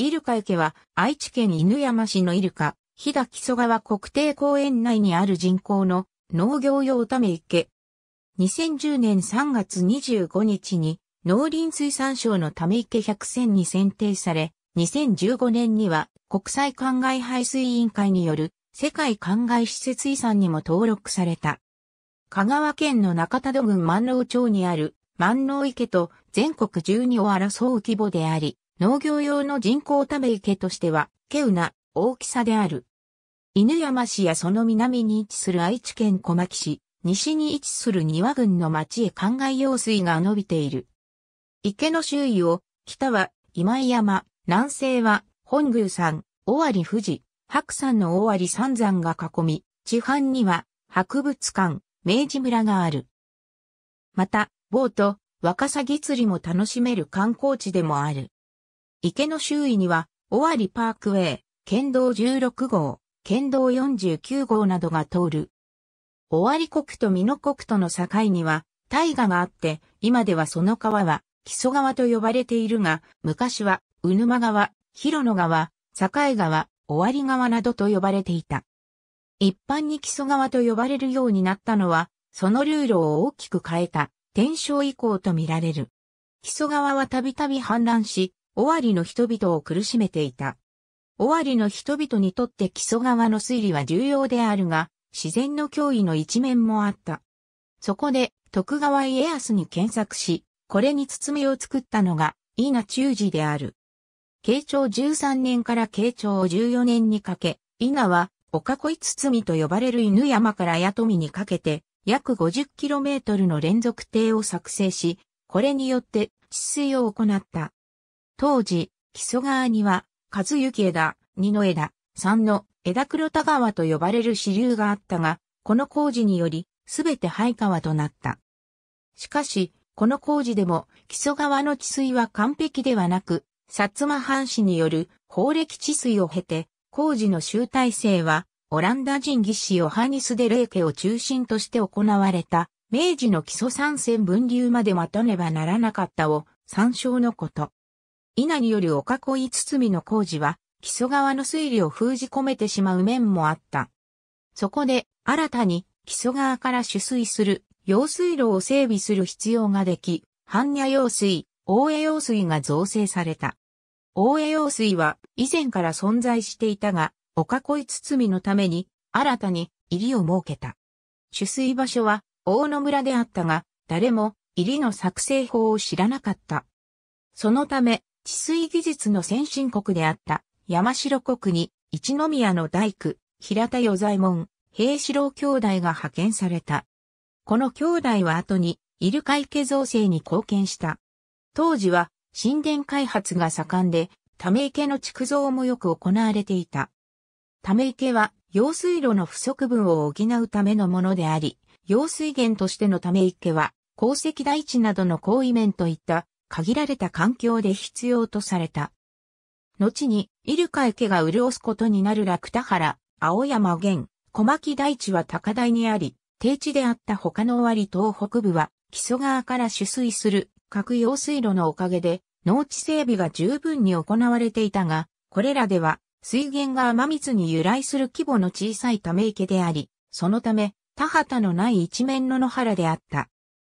イルカ池は愛知県犬山市のイルカ、飛騨木曽川国定公園内にある人工の農業用ため池。2010年3月25日に農林水産省のため池100選に選定され、2015年には国際灌漑排水委員会による世界灌漑施設遺産にも登録された。香川県の中田戸郡万能町にある万能池と全国12を争う規模であり、農業用の人工ため池としては、稀有な大きさである。犬山市やその南に位置する愛知県小牧市、西に位置する庭郡の町へ灌漑用水が伸びている。池の周囲を、北は今井山、南西は本宮山、尾張富士、白山の尾張三山が囲み、地半には博物館、明治村がある。また、ボート、ワカサギ釣りも楽しめる観光地でもある。池の周囲には、尾張パークウェイ、県道16号、県道49号などが通る。尾張国と美濃国との境には、大河があって、今ではその川は、木曽川と呼ばれているが、昔は、うぬま川、広野川、境川、尾張川などと呼ばれていた。一般に木曽川と呼ばれるようになったのは、そのルールを大きく変えた、天正以降とみられる。木曽川はたびたび氾濫し、尾張の人々を苦しめていた。尾張の人々にとって木曽川の推理は重要であるが、自然の脅威の一面もあった。そこで、徳川家康に検索し、これに包みを作ったのが、伊那中寺である。慶長13年から慶長14年にかけ、伊那はお囲い包みと呼ばれる犬山から八富にかけて約 50km の連続堤を作成し、これによって治水を行った。当時、木曽川には、和幸枝、二の枝、三の枝黒田川と呼ばれる支流があったが、この工事により、すべて廃川となった。しかし、この工事でも、木曽川の治水は完璧ではなく、薩摩藩士による法暦治水を経て、工事の集大成は、オランダ人技師ヨハニス・デ・レーケを中心として行われた、明治の基礎参戦分流まで待たねばならなかったを参照のこと。稲によるお囲い包みの工事は、基礎側の水利を封じ込めてしまう面もあった。そこで、新たに基礎側から取水する用水路を整備する必要ができ、般若用水、大江用水が造成された。大江用水は以前から存在していたが、お囲い包みのために新たに入りを設けた。取水場所は大野村であったが、誰も入りの作成法を知らなかった。そのため、治水技術の先進国であった山城国に一宮の大工、平田与左衛門、平四郎兄弟が派遣された。この兄弟は後に、イルカ池造成に貢献した。当時は神殿開発が盛んで、ため池の築造もよく行われていた。ため池は、用水路の不足分を補うためのものであり、用水源としてのため池は、鉱石台地などの高位面といった限られた環境で必要とされた。後に、イルカ池が潤すことになる楽田原、青山源、小牧台地は高台にあり、低地であった他の終わり東北部は、基礎側から取水する各用水路のおかげで、農地整備が十分に行われていたが、これらでは水源が雨水に由来する規模の小さいため池であり、そのため田畑のない一面の野原であった。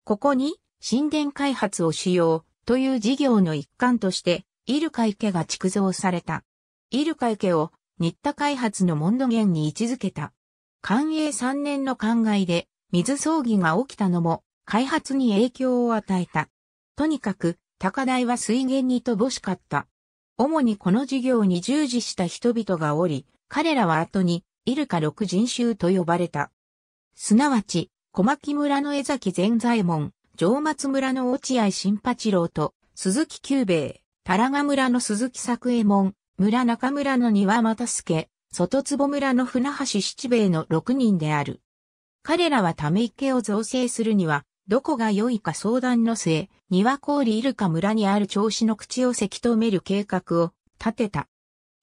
ここに神殿開発をしようという事業の一環として、イルカ池が築造された。イルカ池を新田開発のモンド源に位置づけた。寛永3年の灌漑で水葬儀が起きたのも開発に影響を与えた。とにかく、高台は水源に乏しかった。主にこの事業に従事した人々がおり、彼らは後に、イルカ六人衆と呼ばれた。すなわち、小牧村の江崎善左衛門、上松村の落合新八郎と、鈴木久兵衛、田良村の鈴木作右衛門、村中村の庭又助、外坪村の船橋七兵衛の六人である。彼らはため池を造成するには、どこが良いか相談の末、庭郡イルカ村にある調子の口をせき止める計画を立てた。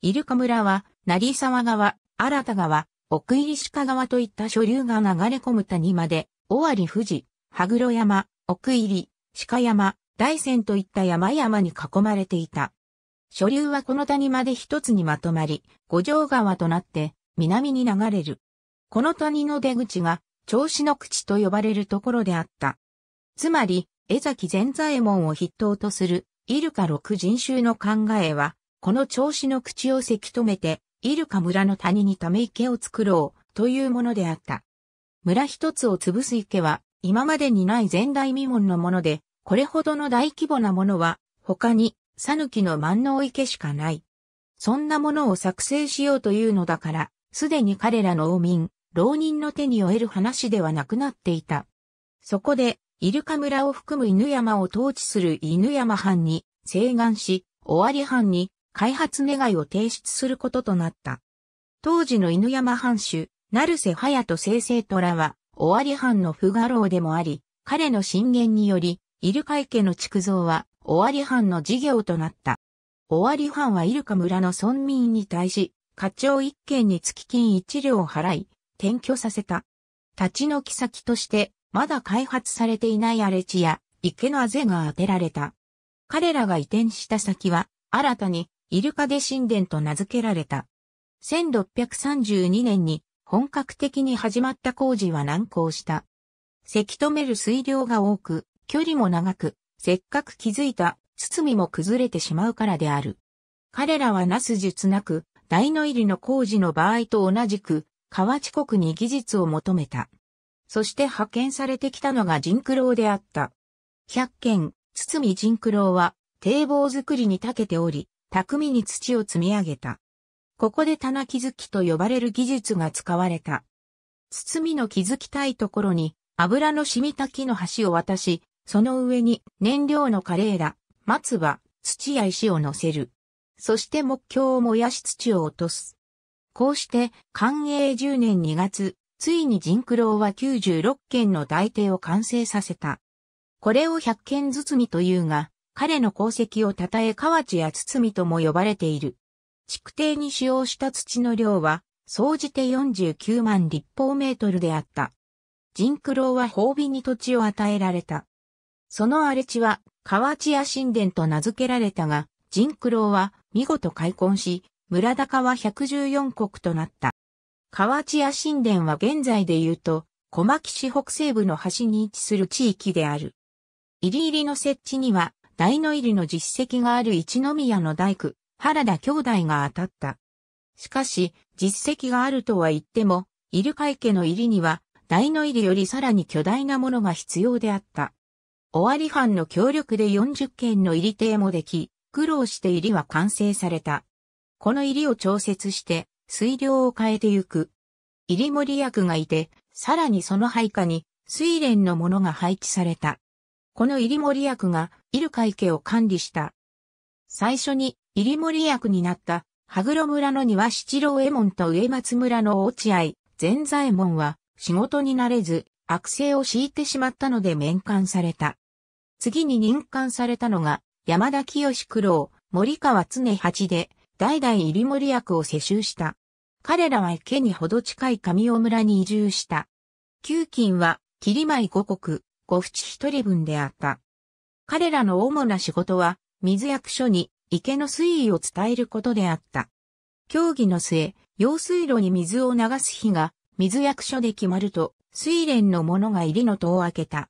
イルカ村は、成沢川、新田川、奥入鹿川といった所流が流れ込む谷まで、尾張富士、羽黒山、奥入り、鹿山、大山といった山々に囲まれていた。所流はこの谷まで一つにまとまり、五条川となって南に流れる。この谷の出口が、調子の口と呼ばれるところであった。つまり、江崎前左衛門を筆頭とする、イルカ六人衆の考えは、この調子の口をせき止めて、イルカ村の谷にため池を作ろう、というものであった。村一つを潰す池は、今までにない前代未聞のもので、これほどの大規模なものは、他に、讃岐の万能池しかない。そんなものを作成しようというのだから、すでに彼らの王民、浪人の手に負える話ではなくなっていた。そこで、イルカ村を含む犬山を統治する犬山藩に請願し、尾張藩に開発願いを提出することとなった。当時の犬山藩主、成瀬隼人生成虎は、尾張藩の不画老でもあり、彼の進言により、イルカ池の築造は、尾張藩の事業となった。尾張藩はイルカ村の村民に対し、課長一件に月金一両を払い、転居させた。立ち退き先として、まだ開発されていない荒れ地や池のあぜが当てられた。彼らが移転した先は、新たにイルカデ神殿と名付けられた。1632年に本格的に始まった工事は難航した。せき止める水量が多く、距離も長く、せっかく築いた包みも崩れてしまうからである。彼らはなす術なく、大の入りの工事の場合と同じく、河内国に技術を求めた。そして派遣されてきたのが人九郎であった。百軒、堤人九郎は堤防作りに長けており、巧みに土を積み上げた。ここで棚築きと呼ばれる技術が使われた。包みの築きたいところに油の染みた木の橋を渡し、その上に燃料のカレーラ、松葉、土や石を乗せる。そして木橋を燃やし土を落とす。こうして、寛永10年2月、ついに人九郎は96件の大邸を完成させた。これを100件包みというが、彼の功績を称え河内や包みとも呼ばれている。築堤に使用した土の量は、総じて49万立方メートルであった。人九郎は褒美に土地を与えられた。その荒れ地は、河内屋神殿と名付けられたが、人九郎は見事開墾し、村高は114国となった。河内屋神殿は現在で言うと、小牧市北西部の端に位置する地域である。入り入りの設置には、大の入りの実績がある一宮の大工、原田兄弟が当たった。しかし、実績があるとは言っても、イルカ池の入りには、大の入りよりさらに巨大なものが必要であった。尾張藩の協力で40件の入り艇もでき、苦労して入りは完成された。この入りを調節して、水量を変えてゆく。入り盛り役がいて、さらにその配下に、水蓮のものが配置された。この入り盛り役が、イルカ池を管理した。最初に、入り盛り役になった、羽黒村の庭七郎右衛門と上松村の落合、前左衛門は、仕事になれず、悪性を敷いてしまったので免官された。次に任官されたのが、山田清九郎、森川常八で、代々入森役を世襲した。彼らは池にほど近い上尾村に移住した。旧金は、切米五国、五淵一人分であった。彼らの主な仕事は、水役所に池の水位を伝えることであった。協議の末、用水路に水を流す日が、水役所で決まると、水蓮の者が入りの戸を開けた。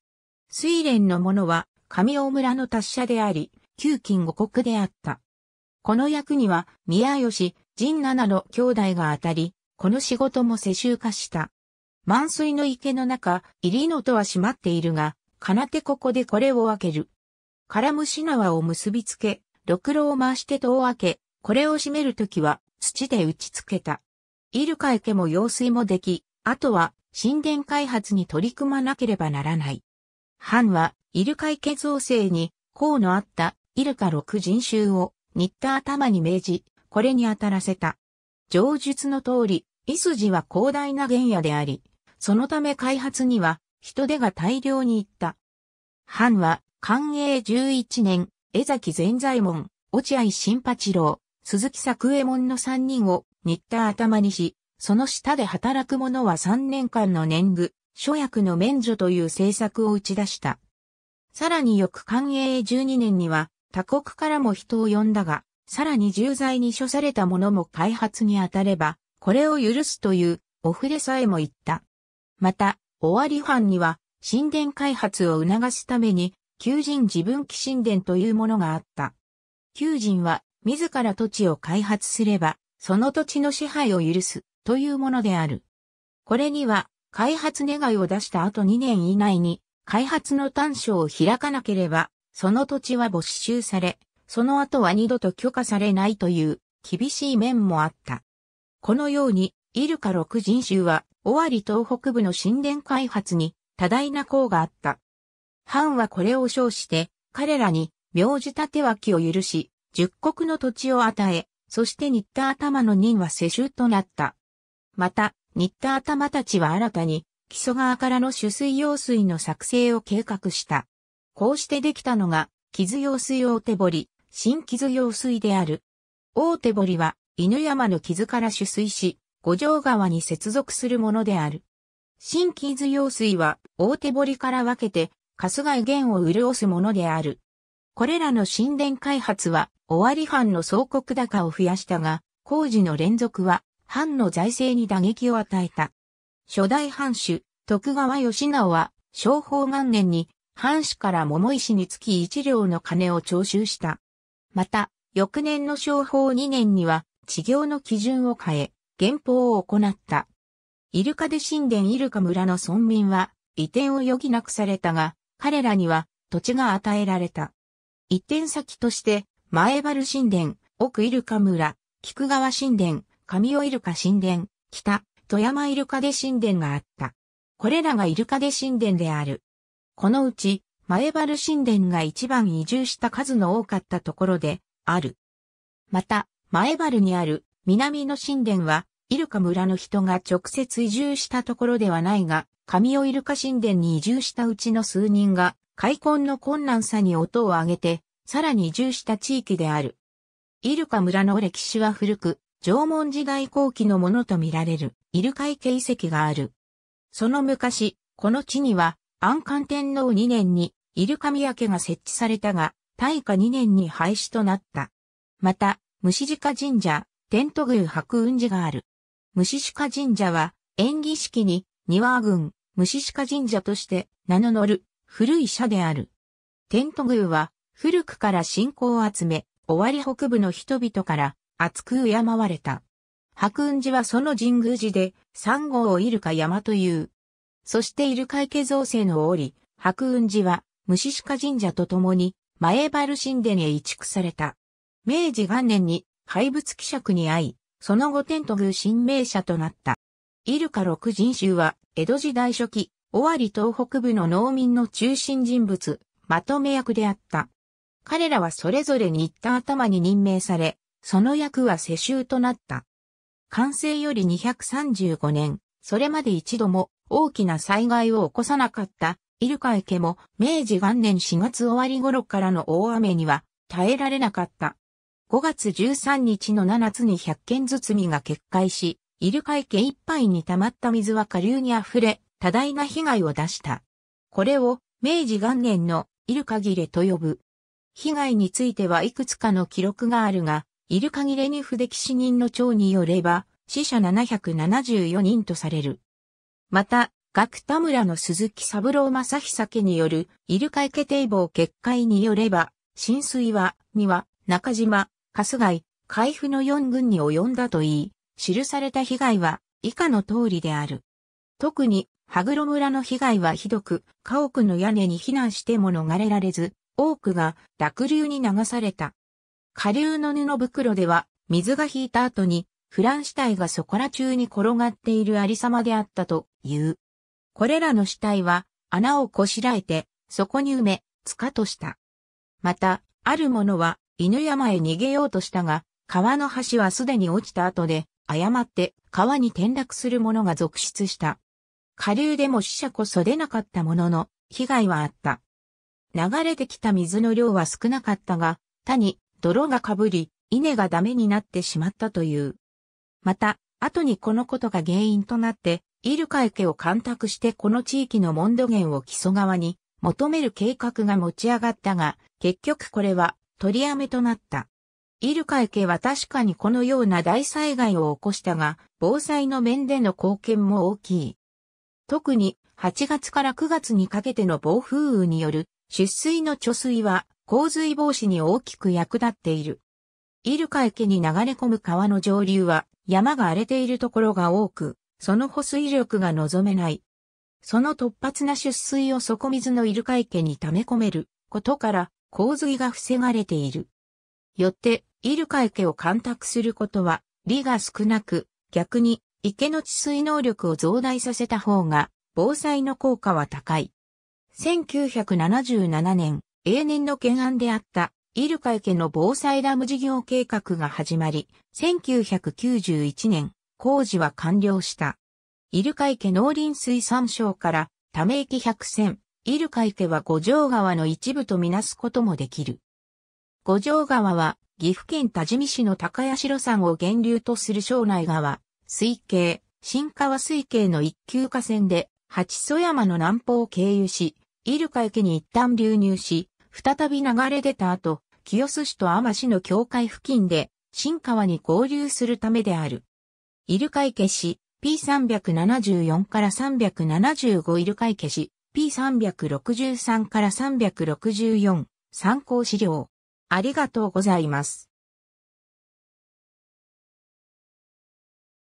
水蓮の者は、上尾村の達者であり、旧金五国であった。この役には、宮吉、神七の兄弟が当たり、この仕事も世襲化した。満水の池の中、入りの戸は閉まっているが、かなてここでこれを開ける。から虫縄を結びつけ、ろくろを回して戸を開け、これを閉めるときは土で打ち付けた。イルカ池も用水もでき、あとは神殿開発に取り組まなければならない。藩は、イルカ池造成に、功のあったイルカ六人衆を新田頭に命じ、これに当たらせた。上述の通り、イスジは広大な原野であり、そのため開発には人手が大量に行った。藩は、寛永11年、江崎前左衛門、落合新八郎、鈴木作右衛門の三人を新田頭にし、その下で働く者は3年間の年貢、諸役の免除という政策を打ち出した。さらに翌寛永12年には他国からも人を呼んだが、さらに重罪に処された者も開発に当たれば、これを許すというお触れさえも言った。また、終わり藩には、神殿開発を促すために、求人自分機神殿というものがあった。求人は、自ら土地を開発すれば、その土地の支配を許す、というものである。これには、開発願いを出した後2年以内に、開発の短所を開かなければ、その土地は没収され、その後は二度と許可されないという厳しい面もあった。このように、イルカ六人衆は、尾張東北部の神殿開発に多大な功があった。藩はこれを称して、彼らに名字立て脇を許し、十国の土地を与え、そして新田頭の任は世襲となった。また、新田頭たちは新たに、基礎側からの取水用水の作成を計画した。こうしてできたのが、傷用水大手堀、新傷用水である。大手堀は、犬山の傷から取水し、五条川に接続するものである。新傷用水は、大手堀から分けて、春日井源を潤すものである。これらの神殿開発は、尾張藩の総国高を増やしたが、工事の連続は、藩の財政に打撃を与えた。初代藩主、徳川義直は、昭法元年に、藩主から桃石につき一両の金を徴収した。また、翌年の商法2年には、地業の基準を変え、原法を行った。イルカで神殿イルカ村の村民は、移転を余儀なくされたが、彼らには土地が与えられた。移転先として、前原神殿、奥イルカ村、菊川神殿、上尾イルカ神殿、北、富山イルカで神殿があった。これらがイルカで神殿である。このうち、前原神殿が一番移住した数の多かったところで、ある。また、前原にある南の神殿は、イルカ村の人が直接移住したところではないが、上尾イルカ神殿に移住したうちの数人が、開墾の困難さに音を上げて、さらに移住した地域である。イルカ村の歴史は古く、縄文時代後期のものとみられる、イルカ池遺跡がある。その昔、この地には、安漢天皇2年に、イルカ宮家が設置されたが、大化2年に廃止となった。また、虫鹿神社、天都宮白雲寺がある。虫鹿神社は、演技式に、庭郡、虫鹿神社として名の乗る古い社である。天都宮は、古くから信仰を集め、尾張北部の人々から厚く敬われた。白雲寺はその神宮寺で、三号をイルカ山という。そしてイルカ池造成の折、白雲寺は、虫鹿神社と共に、前原神殿へ移築された。明治元年に廃仏希釈に遭い、その後天都宮新名社となった。イルカ六人衆は、江戸時代初期、尾張東北部の農民の中心人物、まとめ役であった。彼らはそれぞれに一旦頭に任命され、その役は世襲となった。完成より235年、それまで一度も大きな災害を起こさなかったイルカ池も明治元年4月終わり頃からの大雨には耐えられなかった。5月13日の7つに100件包みが決壊し、イルカ池一杯に溜まった水は下流に溢れ、多大な被害を出した。これを明治元年のイルカ切れと呼ぶ。被害についてはいくつかの記録があるが、イルカ切れに不出来死人の長によれば、死者774人とされる。また、学田村の鈴木三郎正久家による、イルカ池堤防決壊によれば、浸水は、には、中島、春日井、海部の四軍に及んだといい、記された被害は、以下の通りである。特に、羽黒村の被害はひどく、家屋の屋根に避難しても逃れられず、多くが濁流に流された。下流の布袋では、水が引いた後に、フラン死体がそこら中に転がっているありさまであったという。これらの死体は穴をこしらえて、そこに埋め、塚とした。また、ある者は犬山へ逃げようとしたが、川の橋はすでに落ちた後で、誤って川に転落する者が続出した。下流でも死者こそ出なかったものの、被害はあった。流れてきた水の量は少なかったが、他に泥がかぶり、稲がダメになってしまったという。また、後にこのことが原因となって、イルカ池を干拓してこの地域のモンド源を木曽川に求める計画が持ち上がったが、結局これは取りやめとなった。イルカ池は確かにこのような大災害を起こしたが、防災の面での貢献も大きい。特に8月から9月にかけての暴風雨による出水の貯水は洪水防止に大きく役立っている。イルカ池に流れ込む川の上流は山が荒れているところが多く、その保水力が望めない。その突発な出水を底水のイルカ池に溜め込めることから洪水が防がれている。よって、イルカ池を干拓することは、利が少なく、逆に池の治水能力を増大させた方が、防災の効果は高い。1977年、永年の懸案であった、イルカ池の防災ダム事業計画が始まり、1991年、工事は完了した。イルカ池農林水産省から、ため池百選、イルカ池は五条川の一部とみなすこともできる。五条川は、岐阜県多治見市の高谷城山を源流とする庄内川、水系、新川水系の一級河川で、八曽山の南方を経由し、イルカ池に一旦流入し、再び流れ出た後、清須市と天市の境界付近で、新川に合流するためである。イルカ池市 P374 から375イルカ池市 P363 から364参考資料。ありがとうございます。